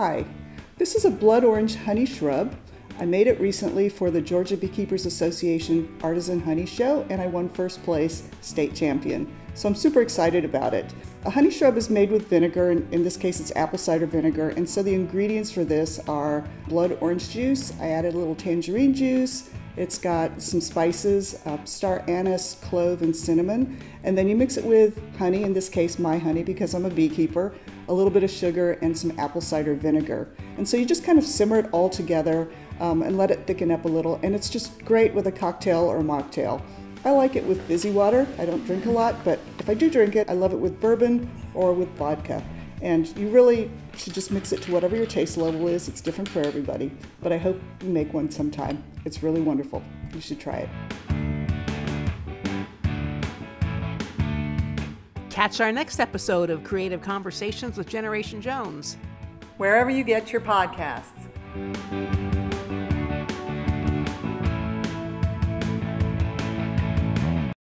Hi, this is a blood orange honey shrub. I made it recently for the Georgia Beekeepers Association Artisan Honey Show and I won first place state champion. So I'm super excited about it. A honey shrub is made with vinegar, and in this case it's apple cider vinegar, and so the ingredients for this are blood orange juice. I added a little tangerine juice, it's got some spices, uh, star anise, clove, and cinnamon. And then you mix it with honey, in this case, my honey, because I'm a beekeeper, a little bit of sugar, and some apple cider vinegar. And so you just kind of simmer it all together um, and let it thicken up a little. And it's just great with a cocktail or a mocktail. I like it with fizzy water. I don't drink a lot, but if I do drink it, I love it with bourbon or with vodka. And you really should just mix it to whatever your taste level is. It's different for everybody. But I hope you make one sometime. It's really wonderful. You should try it. Catch our next episode of Creative Conversations with Generation Jones. Wherever you get your podcasts.